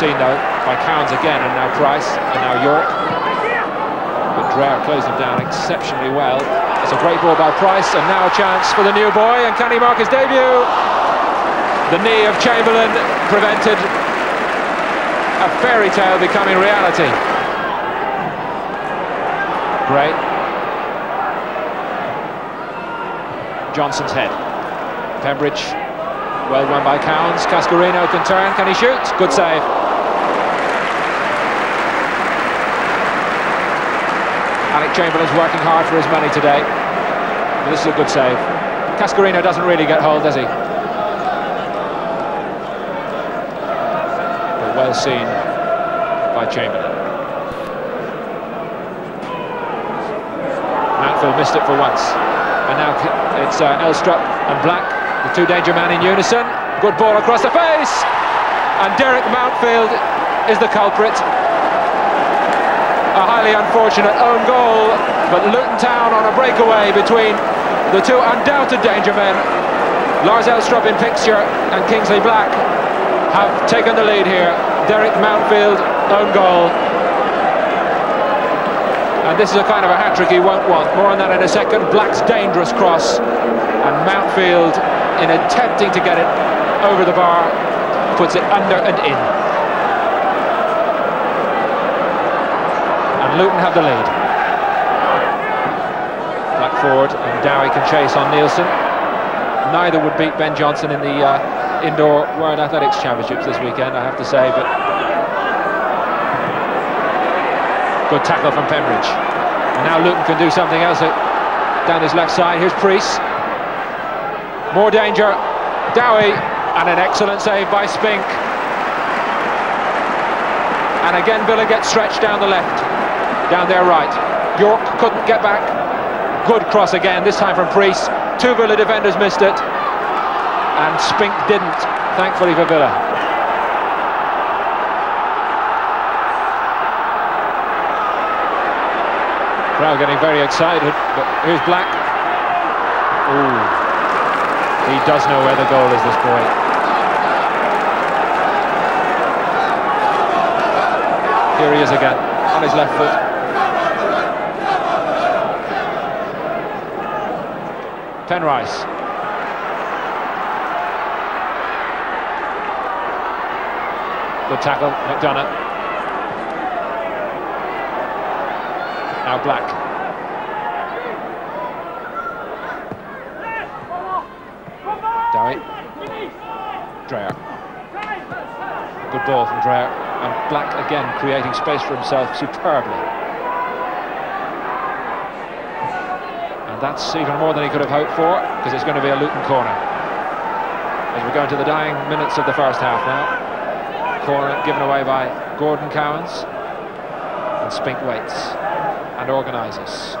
seen though by Cowans again, and now Price, and now Yorke. But Dreyer closed them down exceptionally well. It's a great ball by Price, and now a chance for the new boy, and can he mark his debut? The knee of Chamberlain prevented a fairy tale becoming reality. Great. Johnson's head. Pembridge, well run by Cowans. Cascarino can turn, can he shoot? Good save. Alec Chamberlain's working hard for his money today. But this is a good save. Cascarino doesn't really get hold, does he? But well seen by Chamberlain. Mountfield missed it for once. And now it's uh, Elstrup and Black, the two danger man in unison. Good ball across the face! And Derek Mountfield is the culprit. Highly unfortunate own goal, but Luton Town on a breakaway between the two undoubted danger men, Lars Elstrup in picture and Kingsley Black, have taken the lead here. Derek Mountfield, own goal. And this is a kind of a hat-trick he won't want. More on that in a second. Black's dangerous cross. And Mountfield, in attempting to get it over the bar, puts it under and in. And Luton have the lead. Black forward, and Dowie can chase on Nielsen. Neither would beat Ben Johnson in the uh, Indoor World Athletics Championships this weekend, I have to say, but Good tackle from Pembridge. And now Luton can do something else down his left side. Here's Preece. More danger. Dowie. And an excellent save by Spink. And again Villa gets stretched down the left. Down their right. Yorke couldn't get back. Good cross again, this time from Preece. Two Villa defenders missed it. And Spink didn't, thankfully for Villa. Crowd getting very excited, but here's Black. Ooh, he does know where the goal is, this boy. Here he is again, on his left foot. Penrice. Good tackle, McDonough. Now Black. Dowie. Dreyer. Good ball from Dreyer. And Black again creating space for himself superbly. That's even more than he could have hoped for, because it's going to be a Luton corner. As we go into the dying minutes of the first half now. Corner given away by Gordon Cowans. And Spink waits and organises.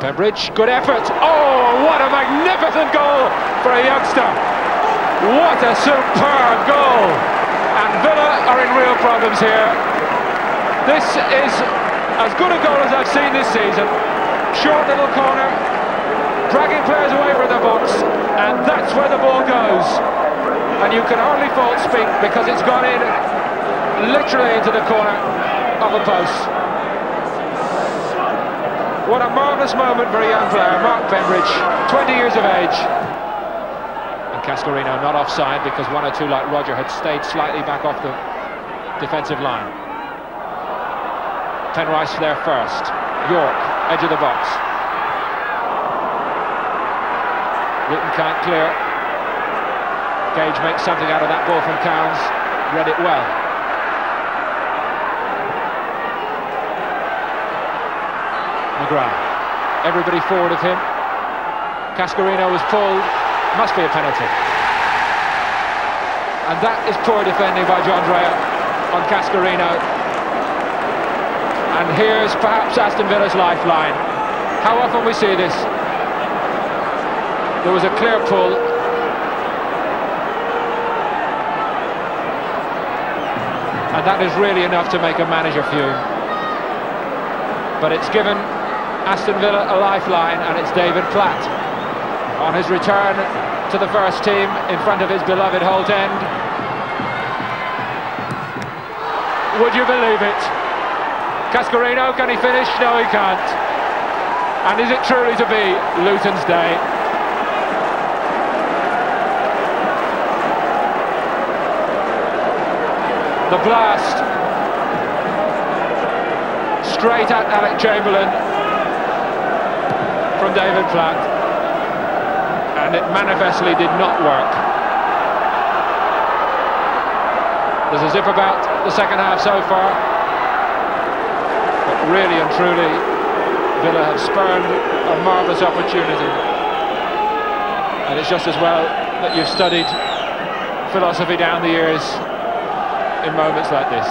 Pembridge, good effort. Oh, what a magnificent goal for a youngster. What a superb goal. And Villa are in real problems here. This is as good a goal as I've seen this season. Short little corner, dragging players away from the box, and that's where the ball goes and you can hardly fault Spink because it's gone in literally into the corner of a post. What a marvellous moment for a young player, Mark Pembridge, 20 years of age. Cascarino not offside because one or two like Rodger had stayed slightly back off the defensive line. Penrice there first. Yorke, edge of the box. Luton can't clear. Gage makes something out of that ball from Cowans. Read it well. McGrath. Everybody forward of him. Cascarino was pulled. Must be a penalty. And that is poor defending by John Dreyer on Cascarino. And here's perhaps Aston Villa's lifeline. How often we see this? There was a clear pull, and that is really enough to make a manager fume. But it's given Aston Villa a lifeline, and it's David Platt on his return to the first team in front of his beloved Holt End. Would you believe it? Cascarino, can he finish? No, he can't. And is it truly to be Luton's day? The blast straight at Alec Chamberlain from David Platt and it manifestly did not work. There's a zip about the second half so far but really and truly Villa have spurned a marvellous opportunity and it's just as well that you've studied philosophy down the years in moments like this.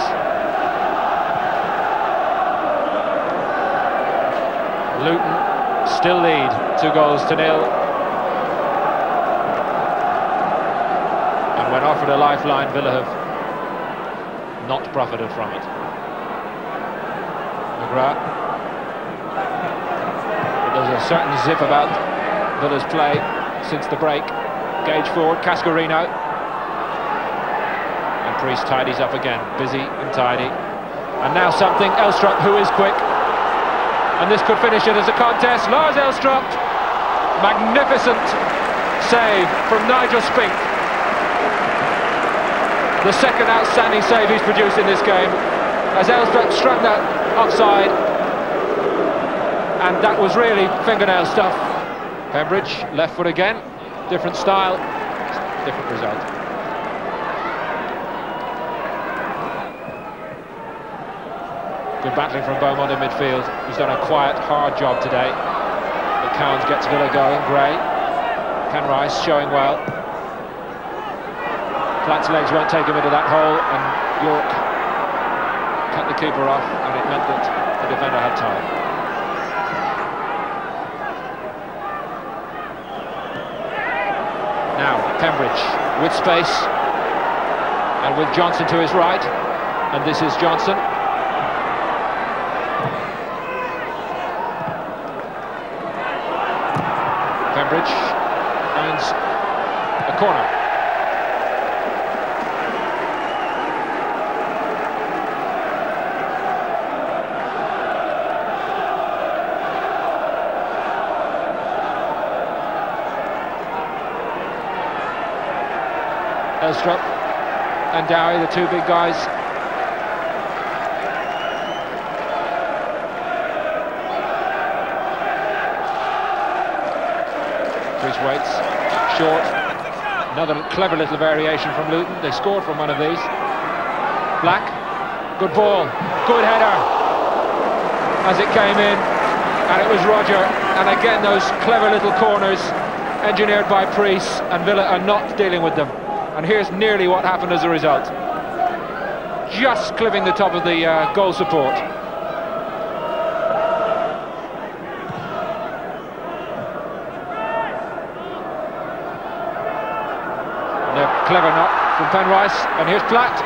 Luton still lead two goals to nil. And when offered a lifeline, Villa have not profited from it. McGrath. But there's a certain zip about Villa's play since the break. Gage forward, Cascarino. And Preece tidies up again, busy and tidy. And now something, Elstrup, who is quick. And this could finish it as a contest. Lars Elstrup, magnificent save from Nigel Spink. The second outstanding save he's produced in this game. As Elstrup struck that offside. And that was really fingernail stuff. Pembridge, left foot again. Different style, different result. Good battling from Beaumont in midfield. He's done a quiet, hard job today. But Cowans gets Villa going. Gray. Penrice showing well. Platt's legs won't take him into that hole, and Yorke cut the keeper off, and it meant that the defender had time. Now, Pembridge with space, and with Johnson to his right, and this is Johnson. Pembridge finds a corner. Elstrup and Dowie, the two big guys Chris Waits, short. Another clever little variation from Luton. They scored from one of these. Black, good ball, good header as it came in, and it was Rodger. And again, those clever little corners engineered by Preece, and Villa are not dealing with them. And here's nearly what happened as a result. Just clipping the top of the uh, goal support. And a clever knock from Penrice, and here's Platt.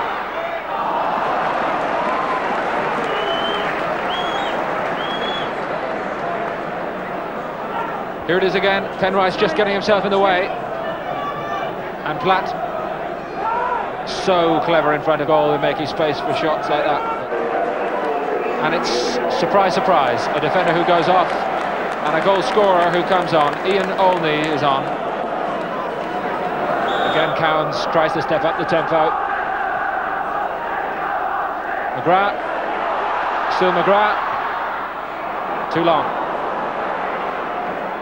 Here it is again, Penrice just getting himself in the way. And Platt, so clever in front of goal in making space for shots like that. And it's, surprise, surprise, a defender who goes off and a goal scorer who comes on. Ian Olney is on. Again, Cowans tries to step up the tempo. McGrath. Still McGrath. Too long.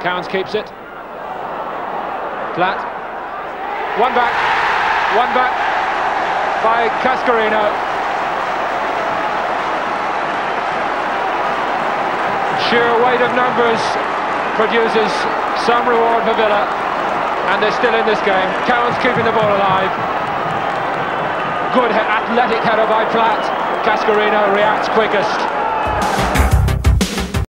Cowans keeps it. Flat. One back. One back by Cascarino. Sheer weight of numbers produces some reward for Villa and they're still in this game. Cowans keeping the ball alive. Good athletic header by Platt. Cascarino reacts quickest.